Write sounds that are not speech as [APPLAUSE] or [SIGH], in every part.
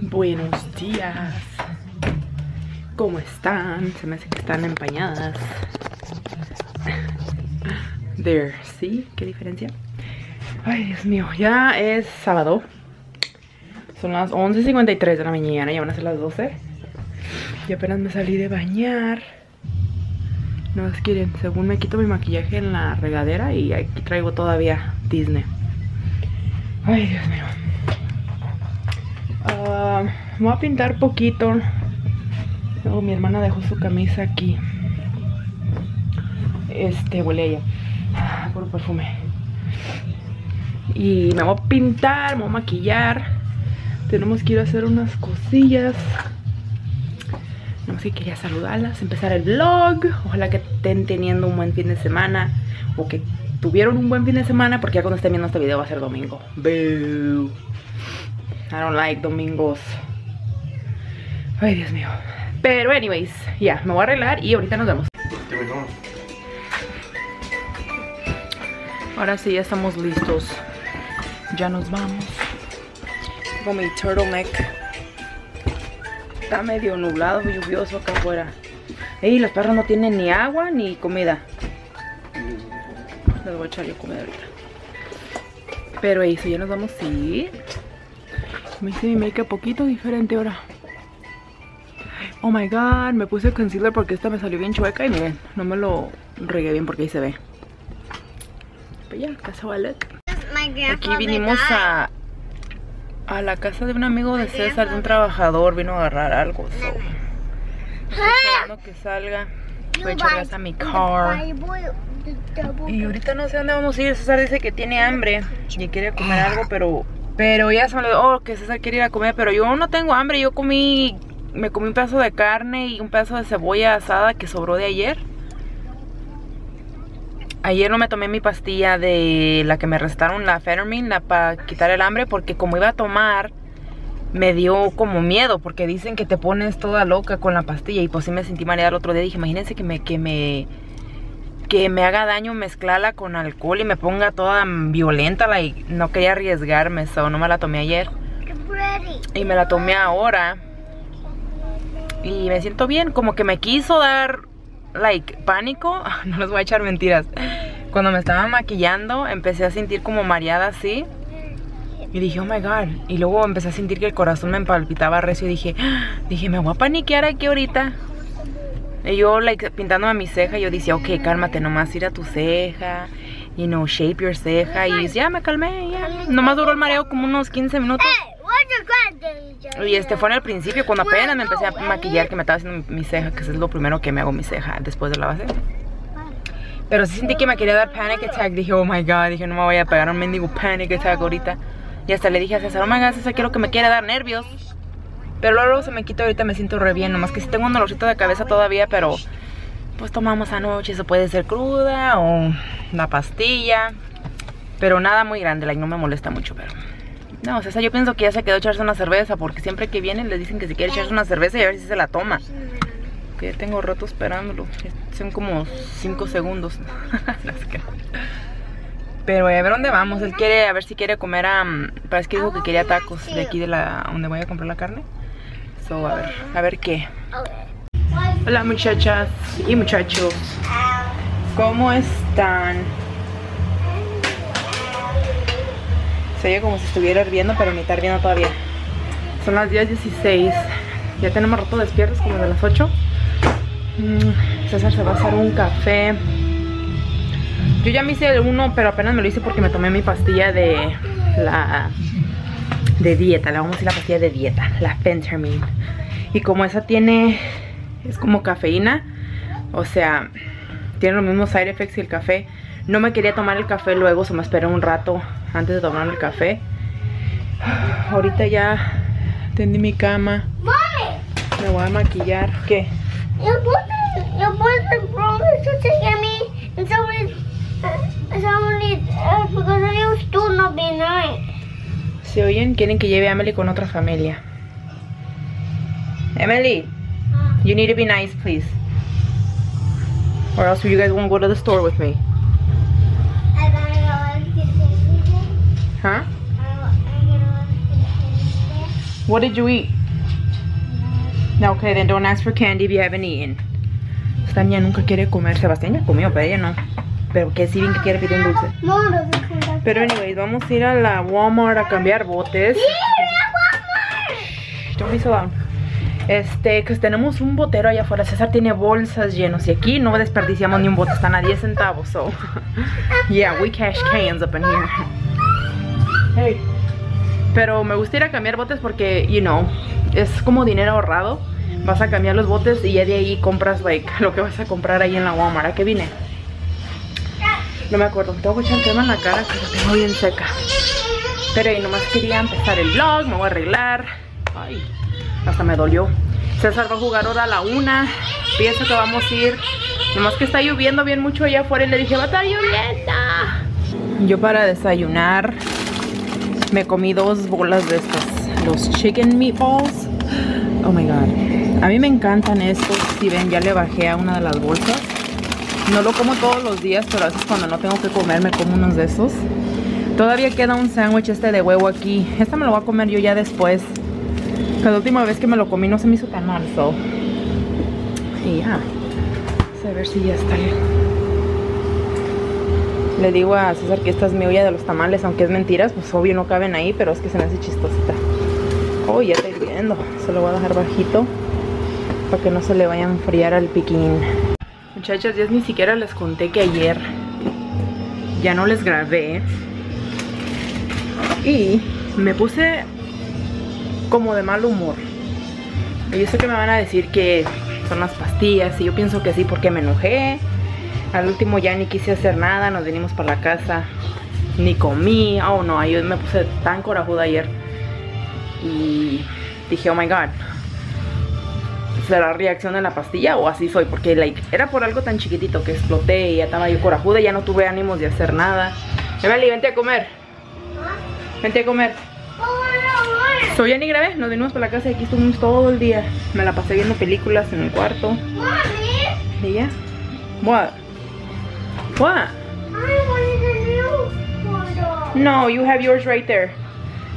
Buenos días. ¿Cómo están? Se me hace que están empañadas. There, ¿sí? ¿Qué diferencia? Ay, Dios mío, ya es sábado. Son las 11.53 de la mañana, ya van a ser las 12. Y apenas me salí de bañar. No es quieren, según me quito mi maquillaje en la regadera y aquí traigo todavía Disney. Ay, Dios mío. Ah, voy a pintar poquito. Luego mi hermana dejó su camisa aquí. Este, huele a ella. Por perfume. Y me voy a pintar, me voy a maquillar. Tenemos que ir a hacer unas cosillas. No sé, quería saludarlas, empezar el vlog. Ojalá que estén teniendo un buen fin de semana. O que tuvieron un buen fin de semana. Porque ya cuando estén viendo este video va a ser domingo. Boo. I don't like domingos. Ay, Dios mío. Pero anyways, ya, me voy a arreglar y ahorita nos vemos. Ahora sí, ya estamos listos. Ya nos vamos. Con mi turtleneck. Está medio nublado, lluvioso acá afuera. Ey, los perros no tienen ni agua ni comida. Les voy a echar yo comida ahorita. Pero eso, ya nos vamos a ir. Me hice mi make poquito diferente ahora. Oh my god, me puse concealer porque esta me salió bien chueca y miren, no me lo regué bien porque ahí se ve. Pero ya, casa look. Aquí vinimos a, a la casa de un amigo de César, de un trabajador, vino a agarrar algo. So. Esperando que salga. Voy a echar gas a mi car. Y ahorita no sé dónde vamos a ir. César dice que tiene hambre y quiere comer algo, pero pero ya se me olvidó oh, que César quiere ir a comer, pero yo no tengo hambre. Yo comí, me comí un pedazo de carne y un pedazo de cebolla asada que sobró de ayer. Ayer no me tomé mi pastilla de la que me restaron, la Phenermine, la para quitar el hambre, porque como iba a tomar, me dio como miedo, porque dicen que te pones toda loca con la pastilla y pues sí me sentí mareada el otro día. Dije, imagínense que me, que me, que me haga daño mezclarla con alcohol y me ponga toda violenta. Like, no quería arriesgarme, eso no me la tomé ayer. Y me la tomé ahora. Y me siento bien, como que me quiso dar, like, pánico. [LAUGHS] No les voy a echar mentiras. Cuando me estaba maquillando, empecé a sentir como mareada así. Y dije, oh my god. Y luego empecé a sentir que el corazón me palpitaba recio. Y dije, dije, me voy a paniquear aquí ahorita. Y yo, like, pintándome mi ceja, yo decía, ok, cálmate, nomás ir a tu ceja, you know, shape your ceja. Y ya me calmé, ya. Nomás duró el mareo como unos 15 minutos. Y este fue en el principio, cuando apenas me empecé a maquillar, que me estaba haciendo mi ceja, que es lo primero que me hago mi ceja después de la base. Pero sí sentí que me quería dar panic attack. Dije, oh my god, dije, no me voy a pegar un mendigo panic attack ahorita. Y hasta le dije a César, oh my god, César, quiero que me quiera dar nervios. Pero luego se me quita ahorita, me siento re bien. Nomás que si tengo un dolorcito de cabeza todavía, pero pues tomamos anoche. Eso puede ser cruda o una pastilla. Pero nada muy grande, like, no me molesta mucho, pero... No, César, yo pienso que ya se quedó echarse una cerveza porque siempre que vienen le dicen que si quiere echarse una cerveza y a ver si se la toma. Que ya tengo rato esperándolo. Son como 5 segundos. [LAUGHS] Pero a ver dónde vamos. Él quiere, a ver si quiere comer a... Parece que dijo que quería tacos de aquí de la... Donde voy a comprar la carne. So, a ver, a ver qué. Hola muchachas y muchachos. ¿Cómo están? Se oye como si estuviera hirviendo, pero ni está hirviendo todavía. Son las 10.16. Ya tenemos rato despiertos, como de las 8. Mm, César se va a hacer un café. Yo ya me hice uno, pero apenas me lo hice porque me tomé mi pastilla de la de dieta. Le vamos a decir la pastilla de dieta, la Phentermine. Y como esa tiene, es como cafeína, o sea, tiene los mismos side effects que el café. No me quería tomar el café luego, se me esperó un rato antes de tomar el café. Ahorita ya tendí mi cama. Me voy a maquillar. ¿Qué? Uh, somebody, uh, because I used to not be nice. ¿Se oyen? Quieren que lleve a Emily con otra familia. Emily, you need to be nice, please. Or else you guys won't go to the store with me. Huh? What did you eat? No, okay, then don't ask for candy if you haven't eaten. Esta niña nunca quiere comer. Sebastián ya comió, pero ella no. Pero que sí bien que quiere pedir un dulce. Pero anyways, vamos a ir a la Walmart a cambiar botes. Don't be so loud. Este, que tenemos un botero allá afuera. César tiene bolsas llenos y aquí no desperdiciamos ni un bote, están a 10 centavos. So, [LAUGHS] yeah, we cash cans up in here. Hey. Pero me gusta ir a cambiar botes porque, you know, es como dinero ahorrado. Vas a cambiar los botes y ya de ahí compras, like, [LAUGHS] lo que vas a comprar ahí en la Walmart. ¿A qué vine? No me acuerdo, tengo que echar crema en la cara que la tengo bien seca. Pero ahí nomás quería empezar el vlog, me voy a arreglar. Ay, hasta me dolió. César va a jugar ahora a la una. Pienso que vamos a ir. Nomás que está lloviendo bien mucho allá afuera y le dije, va a estar lloviendo. Yo para desayunar me comí dos bolas de estos. Los chicken meatballs. Oh my god. A mí me encantan estos. Si ven, ya le bajé a una de las bolsas. No lo como todos los días, pero a veces cuando no tengo que comer me como unos de esos. Todavía queda un sándwich este de huevo aquí. Este me lo voy a comer yo ya después. La última vez que me lo comí no se me hizo tan mal, so. Ya. Vamos a ver si ya está. Le digo a César que esta es mi olla de los tamales, aunque es mentiras, pues obvio no caben ahí, pero es que se me hace chistosita. Oh, ya está hirviendo. Se lo voy a dejar bajito para que no se le vaya a enfriar al piquín. Muchachas, ya ni siquiera les conté que ayer ya no les grabé. Y me puse como de mal humor. Y yo sé que me van a decir que son las pastillas. Y yo pienso que sí porque me enojé. Al último ya ni quise hacer nada. Nos vinimos para la casa. Ni comí. Oh no, yo me puse tan corajuda ayer. Y dije, oh my god. ¿Será reacción de la pastilla o así soy? Porque like, era por algo tan chiquitito que exploté y ya estaba yo corajuda. Ya no tuve ánimos de hacer nada. Emily, vente a comer. Vente a comer. So ya ni grabé, nos vinimos para la casa y aquí estuvimos todo el día. Me la pasé viendo películas en el cuarto. ¿Y ya? What? What? I wanted a new photo. No, you have yours right there.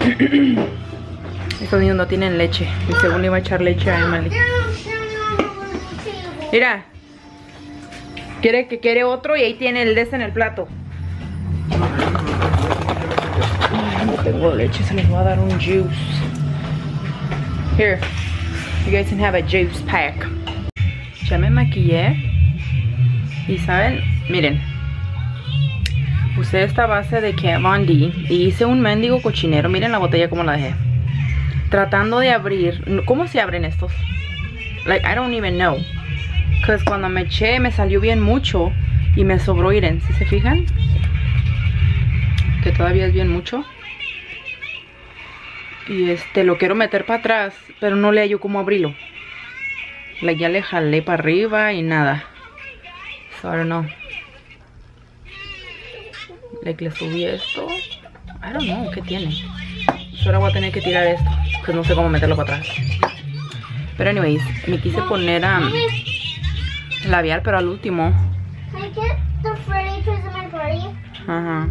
[CLEARS THROAT] Estos niños no tienen leche. Y según iba a echar leche a Emily. Mira. Quiere que quiere otro y ahí tiene el de ese en el plato. No tengo leche, se les va a dar un juice. Here. You guys can have a juice pack. Ya me maquillé. Y saben, miren. Usé esta base de Kat Von D y hice un mendigo cochinero. Miren la botella como la dejé. Tratando de abrir. ¿Cómo se abren estos? Like, I don't even know. Because cuando me eché me salió bien mucho y me sobró, miren, si se fijan? Que todavía es bien mucho. Y este, lo quiero meter para atrás, pero no le hallo cómo abrirlo. Like, ya le jalé para arriba y nada. So, I don't know. Like, le subí esto. I don't know, ¿qué tiene? So, ahora voy a tener que tirar esto. No sé cómo meterlo para atrás. Pero anyways, me quise poner a labial, pero al último. Ajá.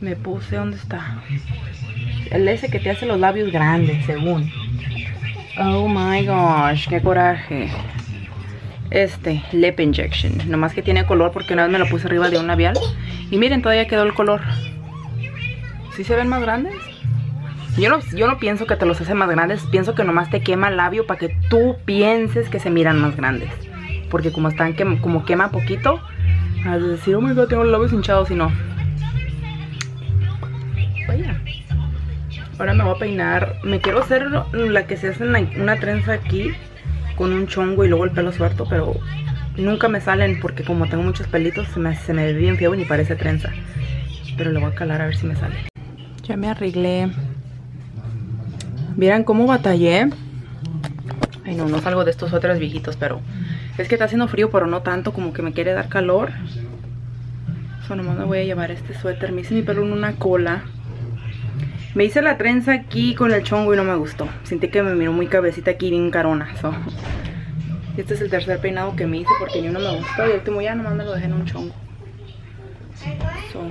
Me puse, ¿dónde está? El ese que te hace los labios grandes, según. Oh my gosh, qué coraje. Este, lip injection. Nomás que tiene color porque una vez me lo puse arriba de un labial. Y miren, todavía quedó el color. ¿Sí se ven más grandes? Yo no, yo no pienso que te los hace más grandes. Pienso que nomás te quema el labio para que tú pienses que se miran más grandes. Porque como están como quema poquito, a decir, oh my god, tengo los labios hinchados y no. Vaya. Ahora me voy a peinar. Me quiero hacer lo- la que se hace en la- una trenza aquí con un chongo y luego el pelo suelto, pero nunca me salen porque como tengo muchos pelitos se me, se me ve bien feo y ni parece trenza. Pero le voy a calar a ver si me sale. Ya me arreglé. Vieran cómo batallé. Ay no, no salgo de estos otros viejitos, pero es que está haciendo frío, pero no tanto como que me quiere dar calor. So, nomás me voy a llevar este suéter. Me hice mi pelo en una cola. Me hice la trenza aquí con el chongo y no me gustó. Sentí que me miró muy cabecita aquí, bien carona. So. Este es el tercer peinado que me hice porque ni uno me gustó. Y el último ya nomás me lo dejé en un chongo. So,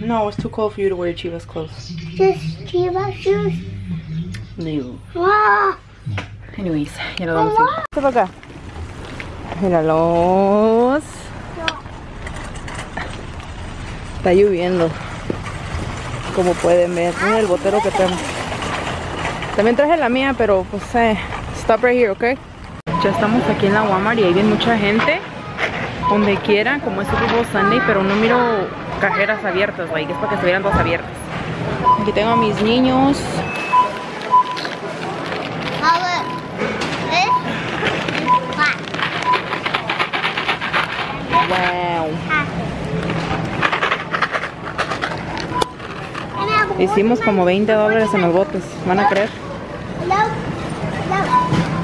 No, it's too cold for you to wear Chivas clothes. Just Chivas shoes? No. Wow. Anyways, ya nos vamos a ir. ¿Qué acá? Míralos. Está lloviendo. Como pueden ver. Mira el botero que tengo. También traje la mía, pero pues eh, stop right here, ¿ok? Ya estamos aquí en la Walmart y ahí viene mucha gente. Donde quiera, como es Super Bowl Sunday, pero no miro cajeras abiertas, like, es para que estuvieran todas abiertas. Aquí tengo a mis niños. Wow. Hicimos como 20 dólares en los botes, ¿van a creer?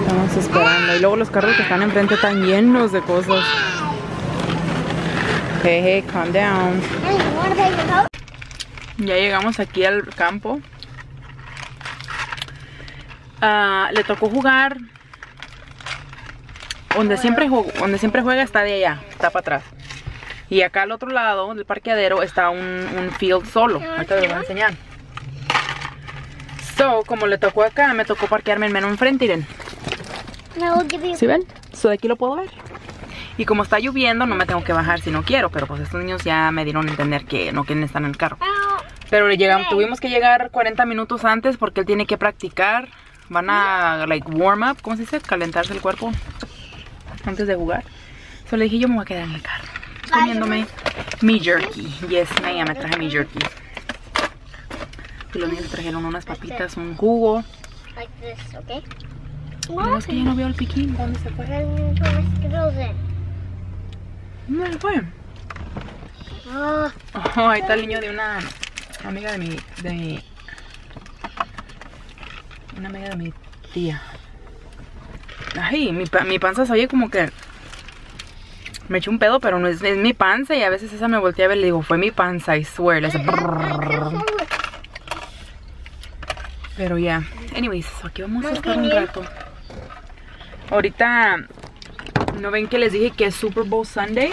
Estamos esperando. Y luego los carros que están enfrente están llenos de cosas. Hey, hey, calm down. Ya llegamos aquí al campo. Ah, le tocó jugar. Donde siempre, ju- donde siempre juega está de allá, está para atrás. Y acá al otro lado del parqueadero está un, un field solo. Ahorita les voy a enseñar. So, como le tocó acá, me tocó parquearme en menos enfrente, miren. ¿Sí ven? So, de aquí lo puedo ver. Y como está lloviendo, no me tengo que bajar si no quiero. Pero pues estos niños ya me dieron a entender que no quieren estar en el carro. Pero le llegamos, tuvimos que llegar 40 minutos antes porque él tiene que practicar. Van a, like, warm up, ¿cómo se dice? Calentarse el cuerpo antes de jugar. So le dije, yo me voy a quedar en el carro. Comiéndome mi jerky. Yes, ma'am, me traje mi jerky. Y los niños trajeron unas papitas, un jugo. like this, okay? No, es que ya no veo el piquín. ¿Dónde se fue? ¿Dónde se fue? Oh, Oh, ahí está el niño de una amiga de mi, de mi, una amiga de mi tía. Ay, mi, mi panza se oye como que me eché un pedo, pero no es, es mi panza y a veces esa me voltea a ver y le digo, fue mi panza, I swear, le hace brrrr. Pero ya, anyways, aquí vamos a estar un rato. Ahorita, ¿no ven que les dije que es Super Bowl Sunday?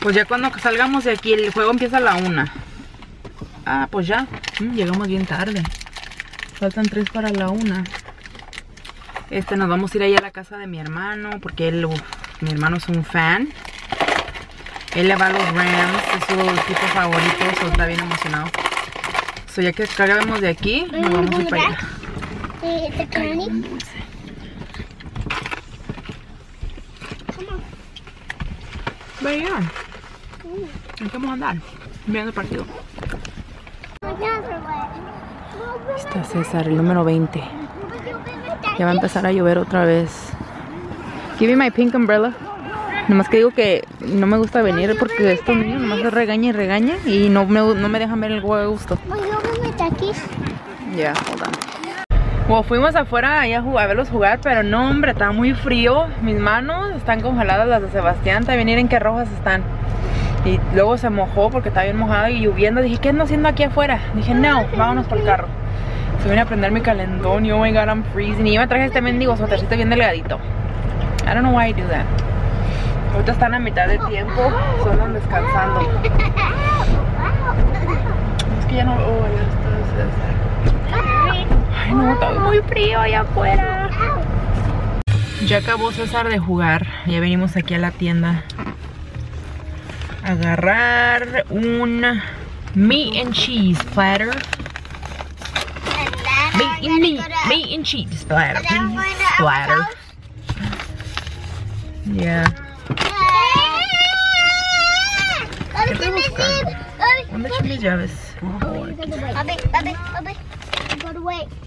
Pues ya cuando salgamos de aquí, el juego empieza a la una. Ah, pues ya. Mm, llegamos bien tarde. Faltan tres para la una. Este, nos vamos a ir ahí a la casa de mi hermano. Porque él, uf, mi hermano es un fan. Él le va a los Rams. Es su equipo favorito. So, está bien emocionado. So, ya que cargamos de aquí, nos vamos a ir para allá. Ya. ¿En qué vamos a andar? Viendo el partido. Está César, el número 20. Ya va a empezar a llover otra vez. Give me my pink umbrella. Nomás que digo que no me gusta venir porque estos niños nomás se regaña y regaña y no me, no me dejan ver el juego a gusto. Ya, hold on. Bueno, fuimos afuera ahí a, verlos jugar, pero no, hombre, está muy frío. Mis manos están congeladas, las de Sebastián. También miren qué rojas están. Y luego se mojó porque estaba bien mojado y lloviendo. Dije, ¿qué ando haciendo aquí afuera? Dije, no, vámonos por el carro. Se viene a prender mi calentón y oh my god, I'm freezing. Y yo me traje este mendigo suétercito bien delgadito. I don't know why I do that. Ahorita están a mitad de tiempo, solo descansando. Es que ya no. Oh, está. Ay, no, está muy frío allá afuera. Ya acabó César de jugar. Ya venimos aquí a la tienda a agarrar un meat and cheese platter. Meat and meat, meat and cheese platter. Platter. Yeah. ¿Qué estás buscando? ¿Dónde están mis llaves? Bobby, Bobby, Bobby, go to wait. Bobby,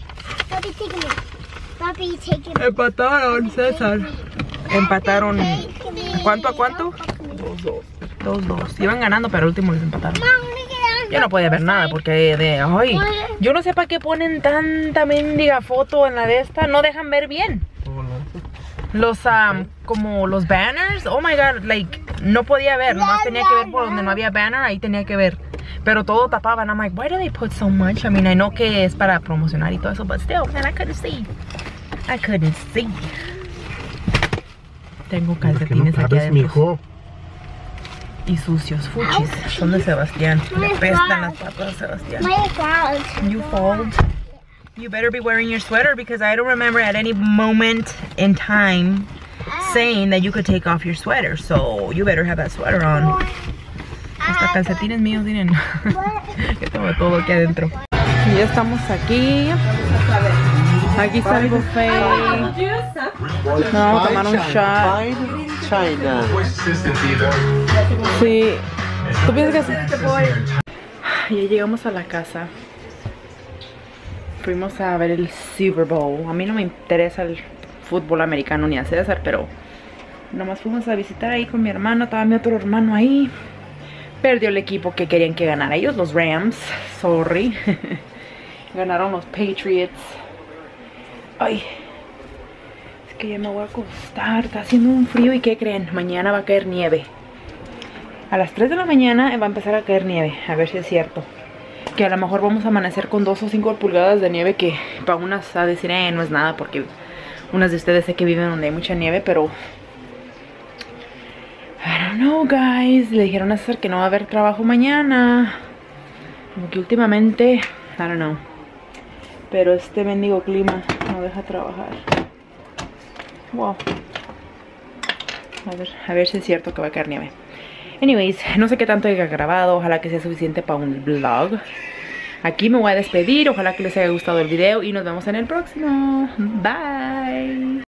Empataron, César. Empataron. ¿Cuánto a cuánto? Dos, dos. Iban ganando, pero al último les empataron. Yo no podía ver nada porque de ay, yo no sé para qué ponen tanta mendiga foto en la de esta, no dejan ver bien. Los am, como los banners, oh my god, like no podía ver, nomás tenía que ver por donde no había banner, ahí tenía que ver. Pero todo tapaban. I'm like, why do they put so much? I mean, I know que es para promocionar y todo eso, but still, man, I couldn't see. I couldn't see. Tengo ¿Por no calcetines aquí adentro. mijo? y sucios. Fuchis. Son de Sebastián. Le pestan las patas a Sebastián. You fold. You better be wearing your sweater because I don't remember at any moment in time saying that you could take off your sweater. So you better have that sweater on. Hasta calcetines míos, miren. Yo [LAUGHS] tengo todo aquí adentro. Y ya estamos aquí. Aquí está el buffet. A tomar un shot. China. Sí. ¿Tú piensas que sí? Ya llegamos a la casa. Fuimos a ver el Super Bowl. A mí no me interesa el fútbol americano ni a César, pero nomás fuimos a visitar ahí con mi hermano. Estaba mi otro hermano ahí. Perdió el equipo que querían que ganara ellos, los Rams. Sorry. [LAUGHS] Ganaron los Patriots. Ay. Es que ya me voy a acostar. Está haciendo un frío y ¿qué creen? Mañana va a caer nieve. A las 3 de la mañana va a empezar a caer nieve. A ver si es cierto. Que a lo mejor vamos a amanecer con 2 o 5 pulgadas de nieve que para unas a decir, eh, no es nada porque unas de ustedes sé que viven donde hay mucha nieve, pero... I don't know, guys. Le dijeron a César que no va a haber trabajo mañana. Como que últimamente, I don't know. Pero este mendigo clima no deja trabajar. Wow. A ver, a ver si es cierto que va a caer nieve. Anyways, no sé qué tanto haya grabado. Ojalá que sea suficiente para un vlog. Aquí me voy a despedir. Ojalá que les haya gustado el video. Y nos vemos en el próximo. Bye.